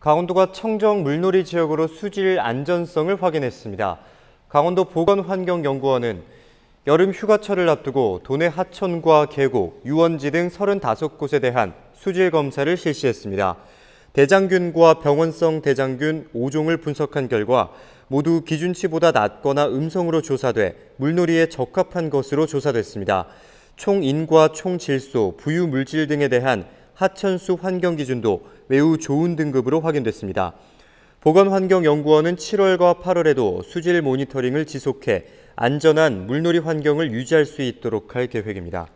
강원도가 청정 물놀이 지역으로 수질 안전성을 확인했습니다. 강원도 보건환경연구원은 여름 휴가철을 앞두고 도내 하천과 계곡, 유원지 등 35곳에 대한 수질 검사를 실시했습니다. 대장균과 병원성 대장균 5종을 분석한 결과 모두 기준치보다 낮거나 음성으로 조사돼 물놀이에 적합한 것으로 조사됐습니다. 총 인과 총 질소, 부유 물질 등에 대한 하천수 환경 기준도 매우 좋은 등급으로 확인됐습니다. 보건환경연구원은 7월과 8월에도 수질 모니터링을 지속해 안전한 물놀이 환경을 유지할 수 있도록 할 계획입니다.